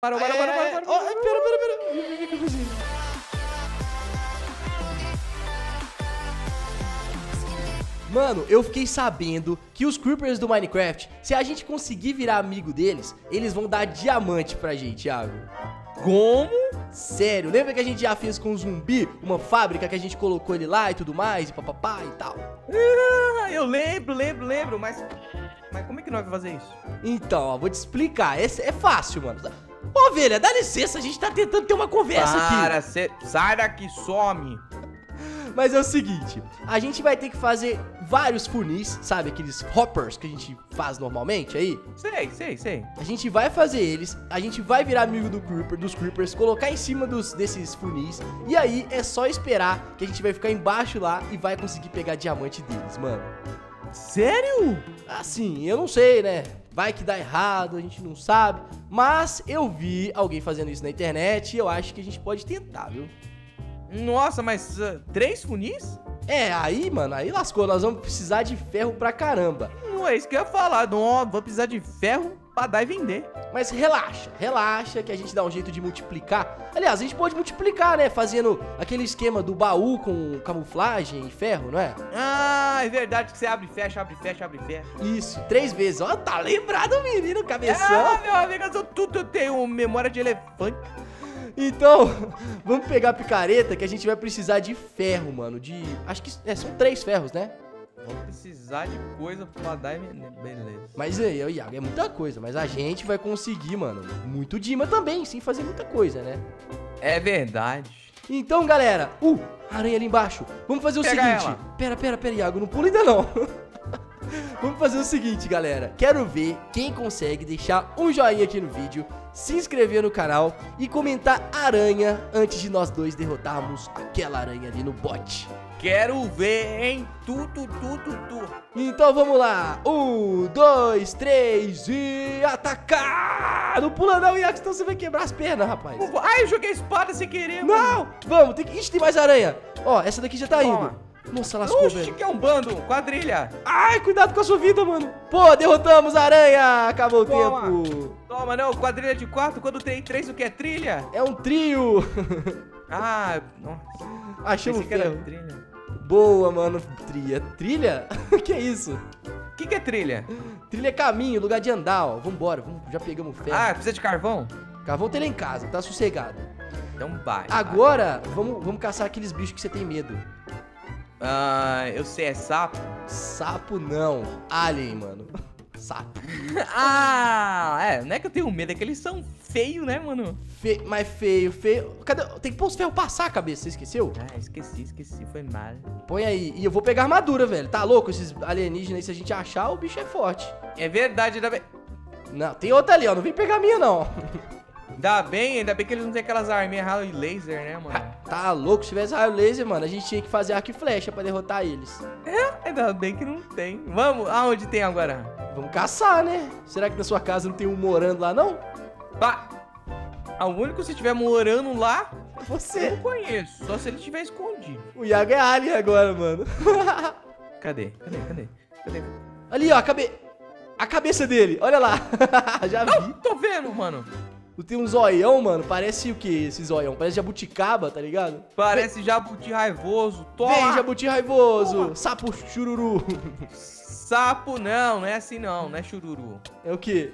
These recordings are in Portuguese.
Para, para, para, para, para. Ó, ai, pera, pera, pera. Vem, vem, vem, cafezinho. Mano, eu fiquei sabendo que os Creepers do Minecraft, se a gente conseguir virar amigo deles, eles vão dar diamante pra gente, Thiago. Como? Sério, lembra que a gente já fez com o zumbi uma fábrica que a gente colocou ele lá e tudo mais, e papapá e tal? Ah, eu lembro, lembro, lembro, mas... Mas como é que nós vamos fazer isso? Então, ó, vou te explicar. Esse é fácil, mano. Ô, ovelha, dá licença, a gente tá tentando ter uma conversa aqui. Para, cê... sai daqui, some. Mas é o seguinte, a gente vai ter que fazer vários funis, sabe? Aqueles hoppers que a gente faz normalmente aí. Sei, sei, sei. A gente vai fazer eles, a gente vai virar amigo do creeper, dos creepers, colocar em cima dos, desses funis. E aí é só esperar que a gente vai ficar embaixo lá e vai conseguir pegar diamante deles, mano. Sério? Assim, eu não sei, né? Vai que dá errado, a gente não sabe. Mas eu vi alguém fazendo isso na internet e eu acho que a gente pode tentar, viu? Nossa, mas uh, três funis? É, aí, mano, aí lascou. Nós vamos precisar de ferro pra caramba. Não é isso que eu ia falar. Não, vou precisar de ferro pra dar e vender. Mas relaxa, relaxa que a gente dá um jeito de multiplicar. Aliás, a gente pode multiplicar, né? Fazendo aquele esquema do baú com camuflagem e ferro, não é? Ah, é verdade que você abre e fecha, abre e fecha, abre e fecha. Isso, três vezes. Ó, tá lembrado, menino, cabeção. Ah, meu amigo, eu sou tudo, eu tenho memória de elefante. Então, vamos pegar a picareta que a gente vai precisar de ferro, mano. De. Acho que é, são três ferros, né? Vamos precisar de coisa pra dar e... Beleza. Mas aí, o Iago, é muita coisa. Mas a gente vai conseguir, mano. Muito Dima também, sem fazer muita coisa, né? É verdade. Então, galera. Uh, aranha ali embaixo. Vamos fazer o Pega seguinte. ela. Pera, pera, pera, Iago. Não pula ainda não. Vamos fazer o seguinte, galera. Quero ver quem consegue deixar um joinha aqui no vídeo, se inscrever no canal e comentar aranha antes de nós dois derrotarmos aquela aranha ali no bot. Quero ver, hein? Tudo, tudo, tudo. Então vamos lá. Um, dois, três e atacar! Não pula não, Iago, senão você vai quebrar as pernas, rapaz. Ai, eu joguei a espada sem querer, mano. Não! Vamos, tem que... Ixi, tem mais aranha. Ó, essa daqui já tá Toma. indo. Nossa, lascou, Oxi, velho. que é um bando, quadrilha. Ai, cuidado com a sua vida, mano. Pô, derrotamos a aranha. Acabou o Toma. tempo. Toma, não, quadrilha de quatro, quando tem três, o que é trilha? É um trio. Ah, nossa. Achamos Pensei que era ferro. trilha. Boa, mano. Trilha. Trilha? que é isso? O que, que é trilha? Trilha é caminho, lugar de andar, ó. Vambora, vamos, já pegamos ferro. Ah, precisa de carvão? Carvão tem lá em casa, tá sossegado. Então vai. Agora, vamos, vamos caçar aqueles bichos que você tem medo. Ah, eu sei, é sapo. Sapo não. Alien, mano. Sapo. ah, é, não é que eu tenho medo, é que eles são feios, né, mano? Fe... Mas feio, feio. Cadê? Tem que pôr os ferros passar a cabeça, você esqueceu? Ah, esqueci, esqueci, foi mal. Põe aí. E eu vou pegar armadura, velho. Tá louco? Esses alienígenas aí, se a gente achar, o bicho é forte. É verdade, ainda bem. Não, tem outra ali, ó. Não vem pegar a minha, não. Ainda bem, ainda bem que eles não têm aquelas arminhas raio e laser, né, mano? Tá louco? Se tivesse raio laser, mano, a gente tinha que fazer arco e flecha pra derrotar eles. Ainda bem que não tem. Vamos, aonde tem agora? Vamos caçar, né? Será que na sua casa não tem um morando lá, não? Pá! Ah, o único se estiver morando lá, É eu Você. não conheço. Só se ele estiver escondido. O Iago é alien agora, mano. Cadê? Cadê? Cadê? Cadê? ali, ó, a, cabe... a cabeça dele. Olha lá. Já vi. Tô vendo, mano. Tem um zoião, mano. Parece o que esse zoião? Parece jabuticaba, tá ligado? Parece jabuti raivoso. Toma! Vem, jabuti raivoso. Toma. Sapo chururu. Sapo, não, não é assim não, não é chururu. É o que?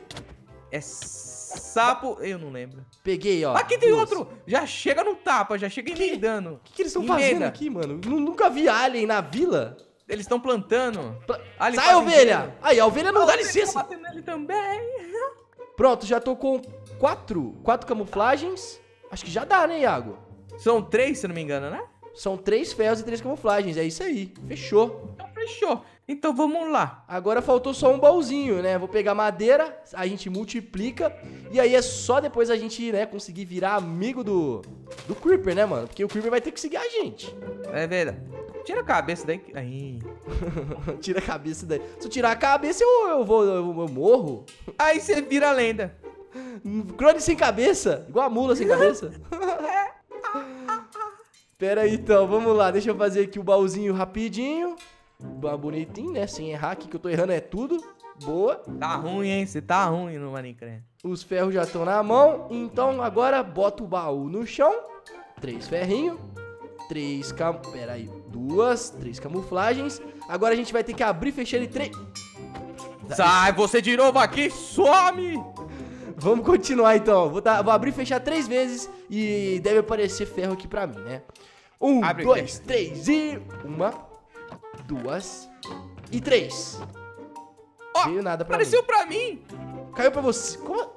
É sapo, eu não lembro. Peguei, ó. Aqui tem duas. outro! Já chega no tapa, já chega emendando. O que, que eles estão fazendo aqui, mano? Nu- Nunca vi alien na vila. Eles estão plantando. Pla- Ali, Sai, ovelha! Aí, a ovelha não dá Tá licença. batendo nele também. Pronto, já tô com quatro, quatro camuflagens. Acho que já dá, né, Iago? São três, se não me engano, né? São três ferros e três camuflagens. É isso aí. Fechou. Então fechou. Então vamos lá. Agora faltou só um baúzinho, né? Vou pegar madeira, a gente multiplica. E aí é só depois a gente, né, conseguir virar amigo do, do Creeper, né, mano? Porque o Creeper vai ter que seguir a gente. É verdade. Tira a cabeça daí. Aí. Tira a cabeça daí. Se eu tirar a cabeça, eu, eu vou, eu, eu morro. Aí você vira lenda. Crone sem cabeça, igual a mula sem cabeça. Pera aí, então, vamos lá. Deixa eu fazer aqui o baúzinho rapidinho. Bonitinho, né? Sem errar aqui, que eu tô errando é tudo. Boa. Tá ruim, hein? Você tá ruim no Minecraft. Os ferros já estão na mão. Então agora bota o baú no chão. Três ferrinhos. Três cam... Pera aí. Duas. Três camuflagens. Agora a gente vai ter que abrir e fechar ele três... Sai você de novo aqui, some! Vamos continuar então. Vou, dar- vou abrir e fechar três vezes e deve aparecer ferro aqui pra mim, né? Um, Abre dois, três e. Uma, duas e três. Ó, Veio nada pra Apareceu pra mim! mim. Caiu pra você. Como?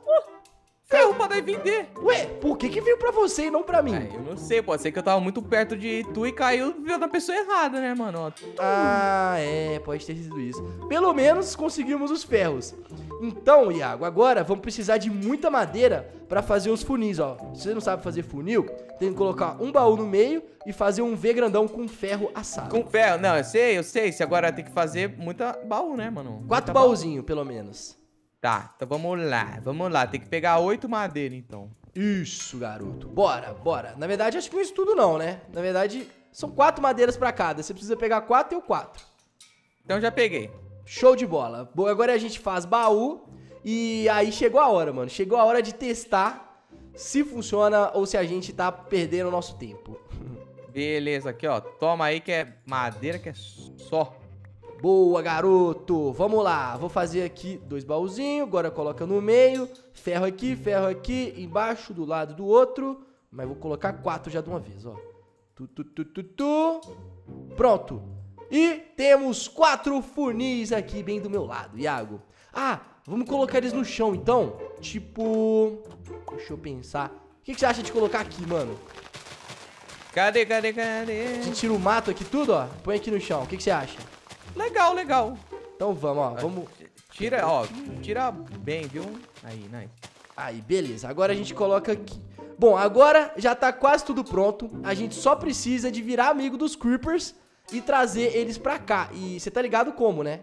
Ferro pra nós vender! Ué, por que que veio pra você e não pra mim? É, eu não sei, pode ser que eu tava muito perto de tu e caiu na pessoa errada, né, mano? Ó, Ah, é, pode ter sido isso. Pelo menos conseguimos os ferros. Então, Iago, agora vamos precisar de muita madeira pra fazer os funis, ó. Se você não sabe fazer funil, tem que colocar um baú no meio e fazer um V grandão com ferro assado. Com ferro. Não, eu sei, eu sei. Se agora tem que fazer muita baú, né, mano? Quatro Muita baú. baúzinhos, pelo menos. Tá, então vamos lá. Vamos lá. Tem que pegar oito madeira, então. Isso, garoto. Bora, bora. Na verdade, acho que não é isso tudo não, né? Na verdade, são quatro madeiras pra cada. Você precisa pegar quatro e eu quatro. Então já peguei. Show de bola. Bom, agora a gente faz baú e aí chegou a hora, mano. Chegou a hora de testar se funciona ou se a gente tá perdendo o nosso tempo. Beleza, aqui, ó. Toma aí que é madeira que é só. Boa, garoto. Vamos lá. Vou fazer aqui dois baúzinhos. Agora coloca no meio. Ferro aqui, ferro aqui. Embaixo, do lado do outro. Mas vou colocar quatro já de uma vez, ó. Tu, tu, tu, tu, tu. Pronto. E temos quatro funis aqui bem do meu lado, Iago. Ah, vamos colocar eles no chão, então? Tipo... Deixa eu pensar. O que, que você acha de colocar aqui, mano? Cadê, cadê, cadê? A gente tira o mato aqui tudo, ó. Põe aqui no chão. O que, que você acha? Legal, legal. Então vamos, ó. Vamos... Tira, ó. Tira bem, viu? Aí, nice. Aí, beleza. Agora a gente coloca aqui. Bom, agora já tá quase tudo pronto. A gente só precisa de virar amigo dos Creepers e trazer eles pra cá. E você tá ligado como, né?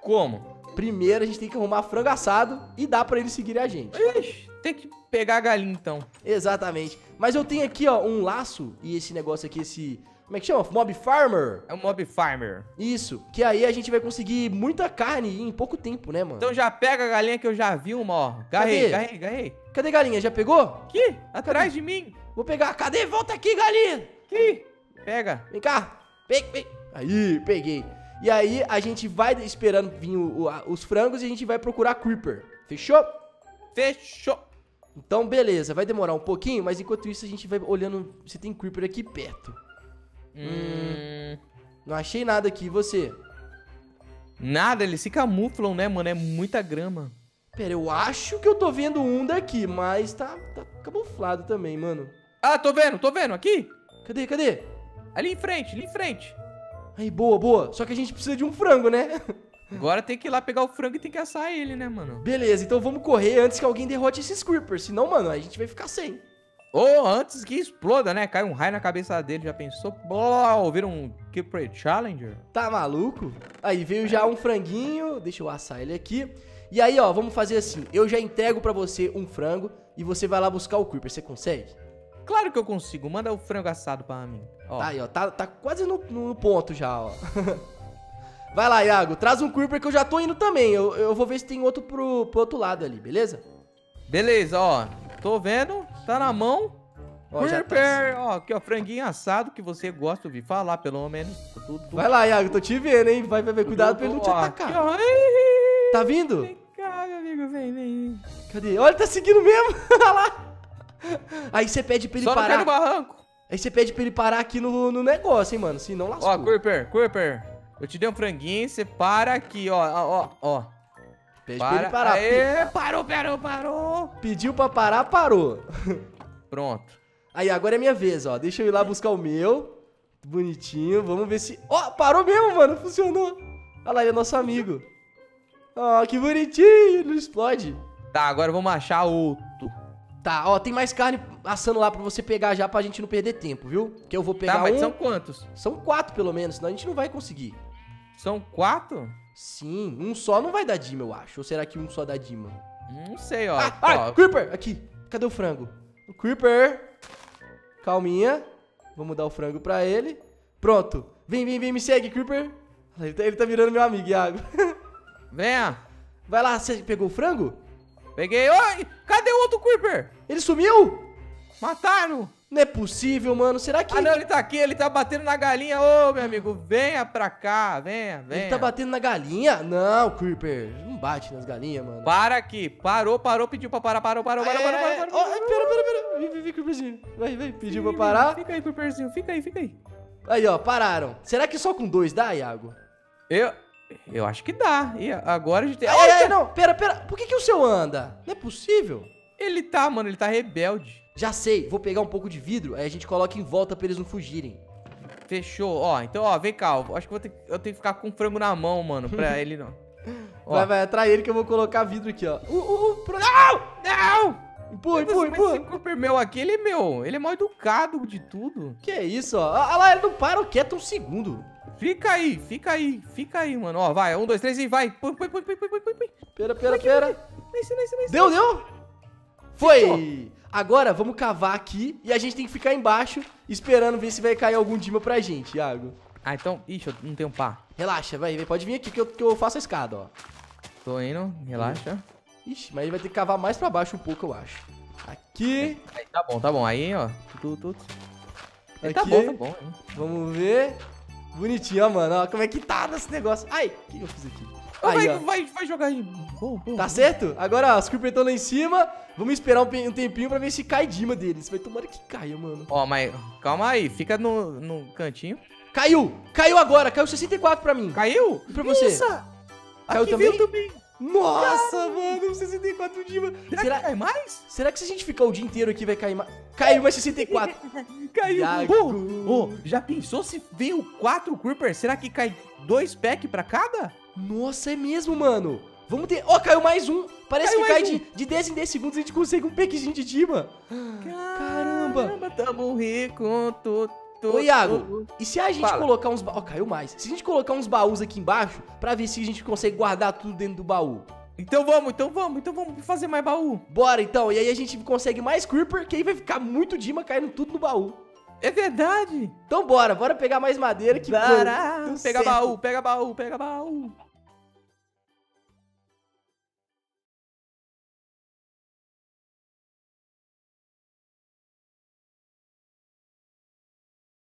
Como? Primeiro a gente tem que arrumar frango assado e dar pra eles seguirem a gente. Ixi, tem que pegar a galinha, então. Exatamente. Mas eu tenho aqui, ó, um laço e esse negócio aqui, esse... Como é que chama? Mob Farmer. É um mob farmer. Isso. Que aí a gente vai conseguir muita carne em pouco tempo, né, mano? Então já pega a galinha que eu já vi uma, ó. Garrei, Cadê? garrei, garrei. Cadê galinha? Já pegou? Aqui, atrás de mim. Vou pegar. Cadê? Volta aqui, galinha. Aqui. Pega. Vem cá. Pegue, pegue. Aí, peguei. E aí a gente vai esperando vir o- o- os frangos e a gente vai procurar Creeper. Fechou? Fechou. Então, beleza. Vai demorar um pouquinho, mas enquanto isso a gente vai olhando se tem Creeper aqui perto. Hum. Não achei nada aqui. E você? Nada, eles se camuflam, né, mano? É muita grama. Pera, eu acho que eu tô vendo um daqui, mas tá, tá camuflado também, mano. Ah, tô vendo, tô vendo. Aqui. Cadê, cadê? Ali em frente, ali em frente. Aí, boa, boa. Só que a gente precisa de um frango, né? Agora tem que ir lá pegar o frango e tem que assar ele, né, mano? Beleza, então vamos correr antes que alguém derrote esses Creepers. Senão, mano, a gente vai ficar sem. Ou antes que exploda, né? Cai um raio na cabeça dele, já pensou? Blá, ouvir um Keeper Challenger? Tá maluco? Aí veio já um franguinho, deixa eu assar ele aqui. E aí, ó, vamos fazer assim. Eu já entrego pra você um frango e você vai lá buscar o Creeper. Você consegue? Claro que eu consigo. Manda o frango assado pra mim. Ó, Tá aí, ó. Tá, tá quase no, no ponto já, ó. vai lá, Iago. Traz um Creeper que eu já tô indo também. Eu, eu vou ver se tem outro pro, pro outro lado ali, beleza? Beleza, ó. Tô vendo. Tá na mão. Ó, já tá. Keeper. Ó, aqui, ó. Franguinho assado que você gosta de ouvir falar, pelo menos. Tudo, tudo. Vai lá, Iago. Tô te vendo, hein? Vai, vai, vai. Cuidado pra ele não te atacar. aqui, ó. Tá vindo? Vem cá, meu amigo. Vem, vem. Cadê? Olha, tá seguindo mesmo. Olha lá. Aí você pede pra ele Só parar. no barranco. Aí você pede pra ele parar aqui no, no negócio, hein, mano. Senão lascou. Ó, Creeper, Creeper. Eu te dei um franguinho, você para aqui, ó, ó, ó. Pede pra ele Para. parar. Aê, parou, parou, parou. Pe- Pediu pra parar, parou. Pronto. Aí, agora é minha vez, ó. Deixa eu ir lá buscar o meu. Bonitinho. Vamos ver se... Ó, parou mesmo, mano. Funcionou. Olha lá, ele é nosso amigo. Ó, que bonitinho. Não explode. Tá, agora vamos achar outro. Tá, ó, tem mais carne assando lá pra você pegar já pra gente não perder tempo, viu? Que eu vou pegar Tá, mas um... são quantos? São quatro, pelo menos, senão a gente não vai conseguir. São quatro? Sim, um só não vai dar Dima, eu acho. Ou será que um só dá Dima? Não sei, ó. Ah, ah, Creeper! Aqui. Cadê o frango? O Creeper. Calminha. Vamos dar o frango pra ele. Pronto. Vem, vem, vem, me segue, Creeper. Ele tá, ele tá virando meu amigo, Iago. Venha. Vai lá, você pegou o frango? Peguei. Oi, cadê o outro Creeper? Ele sumiu? Mataram. Não é possível, mano. Será que Ah, não, ele tá aqui, ele tá batendo na galinha. Ô, meu amigo, venha pra cá, venha, venha. ele tá batendo na galinha? Não, Creeper. Não bate nas galinhas, mano. Para aqui. Parou, parou, pediu pra parar, parou, parou, parou, parou, parou, pera, pera, pera. Vem, vem, vem, Creeperzinho. Vai, vai. Pediu pra parar. Fica aí, Creeperzinho, fica aí, fica aí. Aí, ó, pararam. Será que só com dois dá, Iago? Eu, eu acho que dá. E agora a gente tem... Ai, ai, não. Pera, pera. Por que, que o seu anda? Não é possível. Ele tá, mano, ele tá rebelde. Já sei. Vou pegar um pouco de vidro, aí a gente coloca em volta pra eles não fugirem. Fechou. Ó, então, ó, vem cá. Acho que eu, vou ter, eu tenho que ficar com o frango na mão, mano, pra ele não... Ó. Vai, vai, atrai ele que eu vou colocar vidro aqui, ó. Uh, uh, uh, pro... Não! Não! Empurra, Mas empurra, Esse empurra. Cooper meu aqui, ele é meu. Ele é mal educado de tudo. Que isso, ó. Olha lá, ele não para quieto um segundo. Fica aí, fica aí, fica aí, mano. Ó, vai, um, dois, três e vai. Põe, põe, põe, põe, põe, põe, põe. Pera, pera, pera. Nice, nice, nice. Deu, deu? Foi! Agora vamos cavar aqui e a gente tem que ficar embaixo esperando ver se vai cair algum Dima pra gente, Iago. Ah, então, ixi, eu não tenho pá. Relaxa, vai, pode vir aqui que eu, que eu faço a escada, ó. Tô indo, relaxa. Ixi, mas ele vai ter que cavar mais pra baixo um pouco, eu acho. Aqui, Aí, tá bom, tá bom. Aí, ó. Tudo, tudo. Aí, Tá Aqui. bom, tá bom. hein. vamos ver. Bonitinho, ó, mano, ó, como é que tá nesse negócio. Ai, o que eu fiz aqui? vai, Aí, ó. vai, vai jogar aí. Bom, bom. Tá certo? Agora, ó, os Creeper estão lá em cima. Vamos esperar um, tempinho pra ver se cai Dima deles. Vai tomara que caia, mano. Ó, mas calma aí. Fica no, no cantinho. Caiu! Caiu agora! Caiu 64 pra mim. Caiu? E pra você? Nossa! Caiu Aqui também? veio também. Nossa, mano, 64 Dima. Será, Será, que cai mais? será que se a gente ficar o dia inteiro aqui vai cair mais? Caiu mais 64. Caiu. Ô, ô, já pensou se veio quatro Creeper? Será que cai dois pack pra cada? Nossa, é mesmo, mano. Vamos ter. Ó, caiu mais um. Parece Caiu que cai um. de, de 10 em 10 segundos a gente consegue um packzinho de Dima. Caramba. Caramba, tamo rico. Tu, Ô, Iago, e se a gente Fala. colocar uns. ba- Ó, caiu mais. Se a gente colocar uns baús aqui embaixo pra ver se a gente consegue guardar tudo dentro do baú. Então vamos, então vamos, então vamos fazer mais baú. Bora então, e aí a gente consegue mais Creeper, que aí vai ficar muito Dima caindo tudo no baú. É verdade. Então bora, bora pegar mais madeira que Bora. Deu Pega certo. baú, pega baú, pega baú.